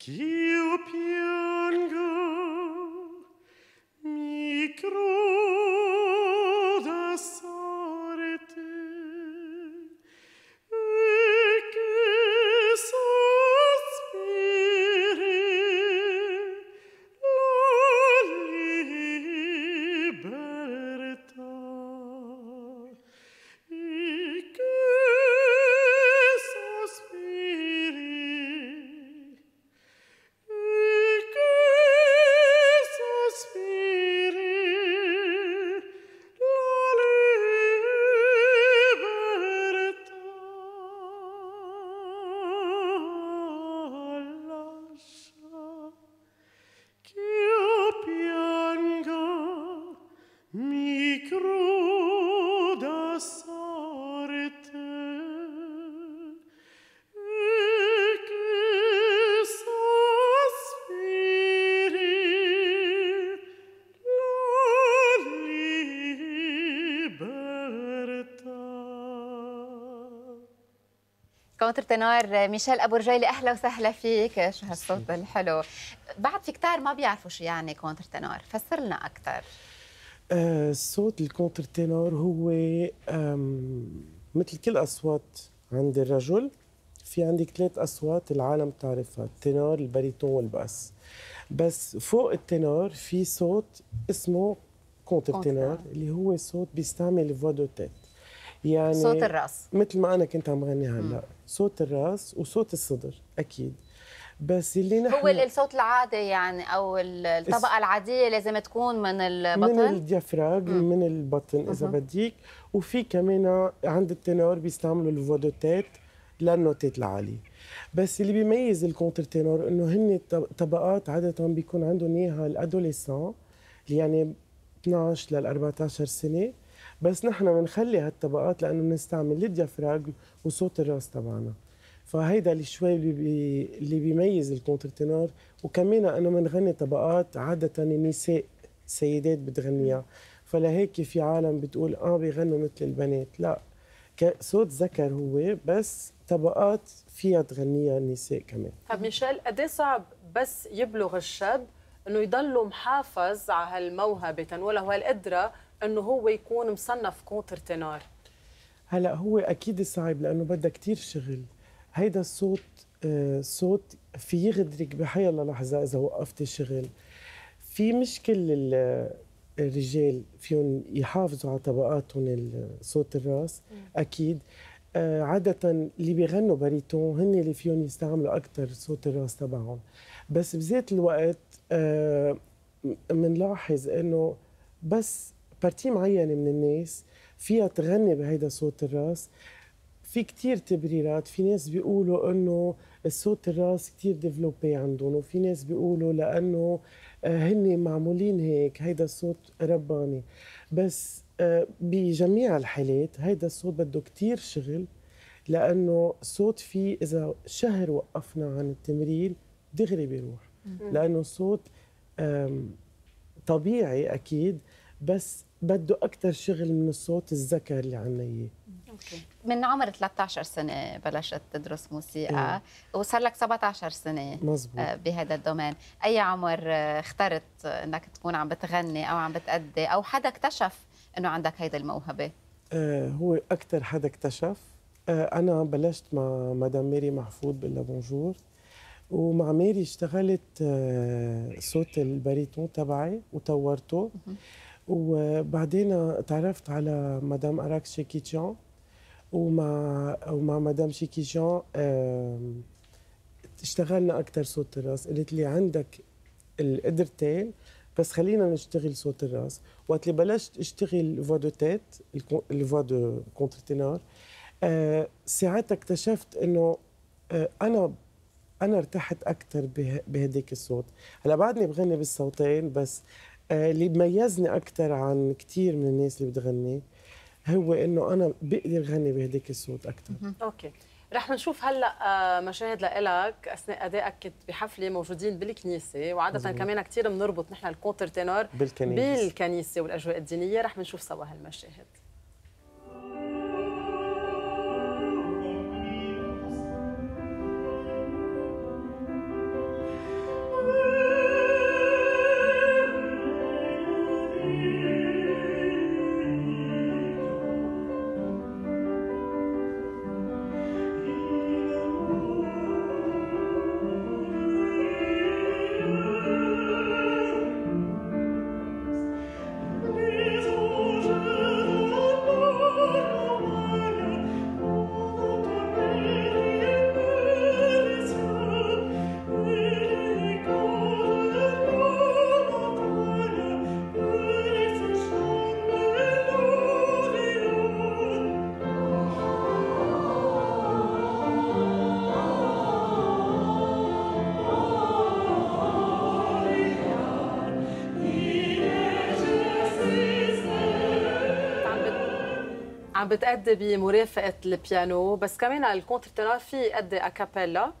Qui au contre-ténor ميشيل أبو رجيلي أهلا وسهلا فيك. شو هالصوت الحلو. بعد في كتار ما بيعرفوا شو يعني contre-ténor. فسر لنا أكثر آه، صوت ال contre-ténor هو مثل كل أصوات عند الرجل في عندك ثلاث أصوات العالم بتعرفها ال ténor ال baryton وال basse بس فوق ال ténor في صوت اسمه contre- contre-ténor اللي هو صوت بيستعمل voix de tête يعني صوت الرأس. مثل ما أنا كنت عم غني هلا. صوت الرأس وصوت الصدر أكيد. بس اللي نحن هو الصوت العادي يعني أو ال- الطبقة العادية لازم تكون من من البطن؟ ال diaphragme من البطن إذا بديك وفي كمان عند ال ténor بيستعملوا ال voix de tête للنوتات العالية بس اللي بيميز ال contre-ténor إنه هن طب- طبقات عادة بيكون عندهم إياها ال adolescents يعني 12 لل 14 سنة. بس نحن بنخلي هالطبقات لأنه بنستعمل ال diaphragme وصوت الرأس تبعنا. فهيدا اللي شوي اللي, بي اللي بيميز ال contre-ténor وكمان أنه بنغني طبقات عادة النساء سيدات بتغنيها. فلهيك في عالم بتقول آه بيغنوا مثل البنات. لا صوت ذكر هو بس طبقات فيها تغنيها النساء كمان. طب ميشيل قد إيه صعب بس يبلغ الشاب إنه يضل محافظ على هالموهبة تنوله؟ وهالقدرة إنه هو يكون مصنف كونتر تنار هلا هو أكيد صعب لأنه بدها كتير شغل. هيدا الصوت آه، صوت في يغدرك بحي الله لحظه إذا وقفتي شغل في مش كل ال- الرجال فيهم يحافظوا على طبقاتهم ال- صوت الرأس. أكيد. آه، عادة اللي بيغنوا باريتون هن اللي فيهم يستعملوا أكثر صوت الرأس تبعهم. بس بذات الوقت آه، بنلاحظ إنه بس partie معينة من الناس فيها تغني بهيدا صوت الراس. في كتير تبريرات في ناس بيقولوا إنه الصوت الراس كتير développé عندهم وفي ناس بيقولوا لأنه آه، هن معمولين هيك هيدا الصوت رباني. بس آه، بجميع الحالات هيدا الصوت بده كتير شغل لأنه الصوت فيه إذا شهر وقفنا عن التمرين دغري بيروح. لأنه آم، طبيعي أكيد بس بده أكثر شغل من الصوت الذكر اللي عنا اياه من عمر 13 سنة بلشت تدرس موسيقى. وصار لك 17 سنة مزبوط آه، بهذا الدومين. أي عمر آه، اخترت إنك تكون عم بتغني أو عم بتأدي أو حدا اكتشف إنه عندك هيدي الموهبة؟ آه هو أكثر حدا اكتشف. آه أنا بلشت مع مدام ماري محفوظ بالله بونجور. ومع ماري اشتغلت آه صوت الباريتون تبعي وطورته. وبعدين تعرفت على مدام أراك شيكيتشان ومع ومع مدام شيكيتشان آه اشتغلنا أكثر صوت الرأس. قالت لي عندك القدرتين بس خلينا نشتغل صوت الرأس. وقت اللي بلشت اشتغل voix de tête ال voix de contre-ténor آه ساعتها اكتشفت إنه آه أنا أنا ارتحت أكثر بهديك الصوت. هلا بعدني بغني بالصوتين بس اللي ميزني أكثر عن كثير من الناس اللي بتغني هو إنه أنا بقدر غني بهديك الصوت أكثر okay. رح نشوف هلأ آه، مشاهد لإلك أثناء أدائك كنت بحفلة موجودين بالكنيسة وعادة مزبوط. كمان كثير بنربط نحن ال contre-ténor بالكنيسة. بالكنيسة والأجواء الدينية. رح نشوف سوا هالمشاهد. عم بتأدي بمرافقة البيانو بس كمان ال contre-ténor في يأدي a cappella؟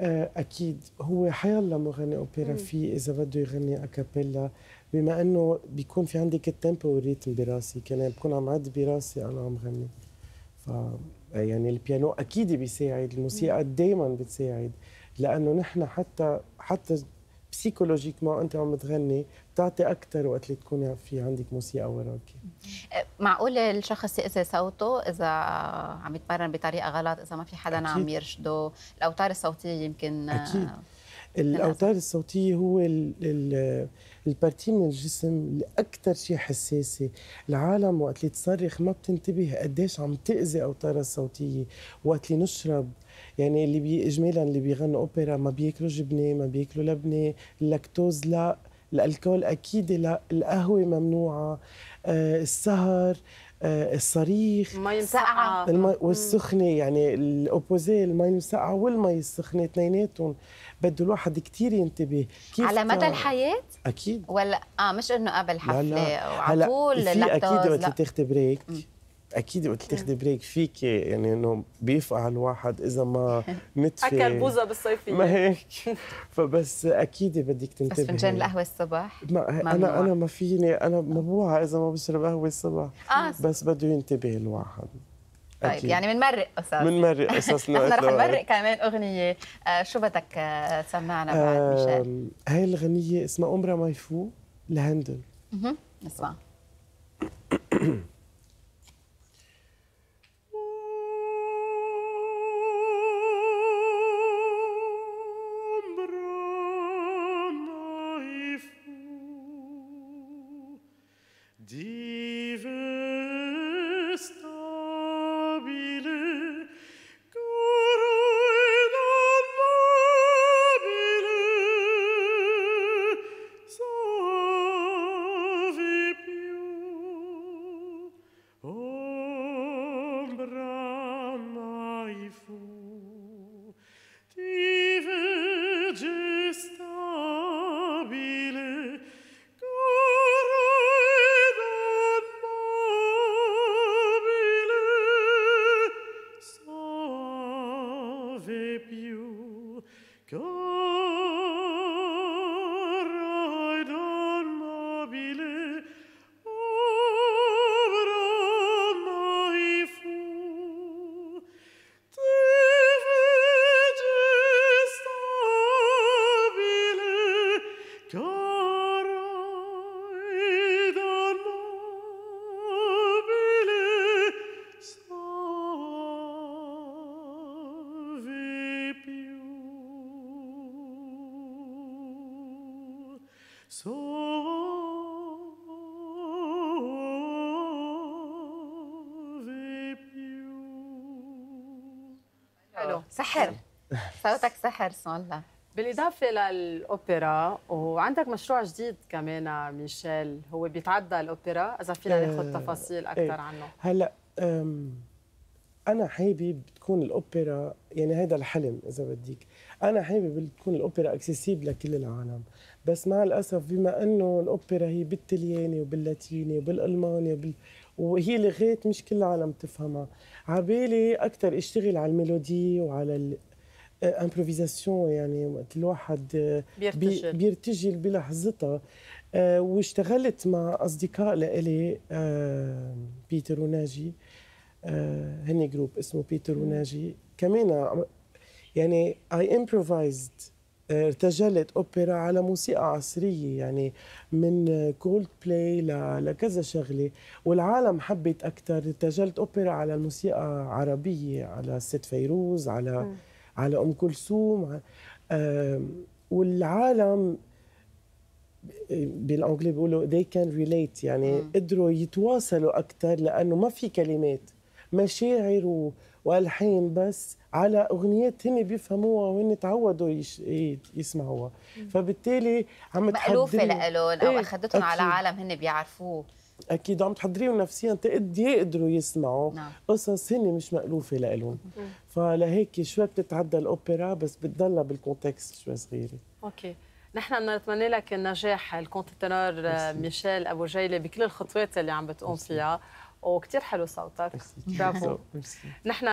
آه، أكيد. هو حيلا مغني أوبرا فيه إذا بده يغني a cappella. بما إنه بيكون في عندك ال tempo وال rythme براسي كان بكون عم عد براسي أنا عم غني. ف يعني البيانو أكيد بيساعد الموسيقى دائما بتساعد. لأنه نحن حتى حتى psychologiquement أنت عم تغني بتعطي أكثر وقت اللي تكوني في عندك موسيقى وراكي معقول الشخص يأذي صوته إذا عم يتمرن بطريقة غلط إذا ما في حدا أكيد. عم يرشده؟ الأوتار الصوتية يمكن أكيد. الأوتار الصوتية هو ال- ال- ال partie من الجسم اللي أكثر شيء حساسة. العالم وقت اللي تصرخ ما بتنتبه قديش عم تأذي أوتارها الصوتية. وقت اللي نشرب يعني اللي بي اجمالا اللي بيغنوا أوبرا ما بياكلوا جبنة ما بياكلوا لبنة. اللاكتوز لا ال alcool أكيد لا. القهوة ممنوعة. آه السهر آه الصريخ. مي سقعة. مسقعة. المي والسخنة يعني ال opposé المي المسقعه والمي السخنة اثنيناتهم. بده الواحد كثير ينتبه. كيف على مدى؟ الحياة؟ أكيد. ولا آه مش إنه قبل لا حفله لا. أو على طول في أكيد وقت اللي لا تاخذي break أكيد وقت تاخذي break فيك يعني إنه بيفقع الواحد إذا ما نتفه أكل بوزة بالصيفية. ما هيك. فبس أكيد بدك بس تنتبهي. فنجان القهوة الصبح ما ممنوع. أنا أنا ما فيني أنا مبوعه إذا ما بشرب قهوة الصبح آه بس بده ينتبه الواحد. طيب أكيد. يعني بنمرق قصص بنمرق قصص نحن رح. نمرق كمان أغنية. آه شو بدك آه تسمعنا بعد ميشيل؟ آم، هاي الغنية اسمها أمرا مايفو لهندل. مهم. نسمع. D. سحر. صوتك سحر الله. بالإضافة للأوبرا وعندك مشروع جديد كمان ميشيل هو بيتعدى الأوبرا إذا فينا ناخذ آه، تفاصيل إيه. أكثر عنه. هلأ أنا حابب تكون الأوبرا يعني هذا الحلم إذا بدك. أنا حابب تكون الأوبرا اكسسيبل لكل العالم. بس مع الأسف بما إنه الأوبرا هي بالطلياني وباللاتيني وبالألماني وبال... وهي لغات مش كل العالم تفهمها. عبالي أكثر أشتغل على ال mélodie وعلى ال improvisation يعني وقت الواحد آه، بي- بيرتجل بيرتجل بلحظتها. آه، واشتغلت مع أصدقاء لإلي آه، بيتر وناجي. آه، هني groupe اسمه بيتر وناجي كمان يعني I improvised ارتجلت أوبرا على موسيقى عصرية يعني من كولد بلاي لكذا شغلة والعالم حبت أكثر ارتجلت أوبرا على الموسيقى عربية على ست فيروز على مم. على أم كلثوم آم، والعالم بالانجلي بيقولوا they can relate يعني مم. قدروا يتواصلوا أكثر لأنه ما في كلمات مشاعر و- والحان بس على اغنيات هن بيفهموها وهن تعودوا يش... يسمعوها. فبالتالي عم مألوفة تحضري- لإلهم أو إيه، أخذتهم على. عالم هن بيعرفوه. أكيد عم تحضريهم نفسيا تقد يقدروا يسمعوا نعم. قصص هن مش مألوفة لإلهم. فلهيك شوي بتتعدى الأوبرا بس بتضلها بال context شوي صغيرة. okay. نحن بنتمنى لك النجاح ténor merci. ميشال أبو رجيلي بكل الخطوات اللي عم بتقوم. فيها. وكثير حلو صوتك. برافو نحن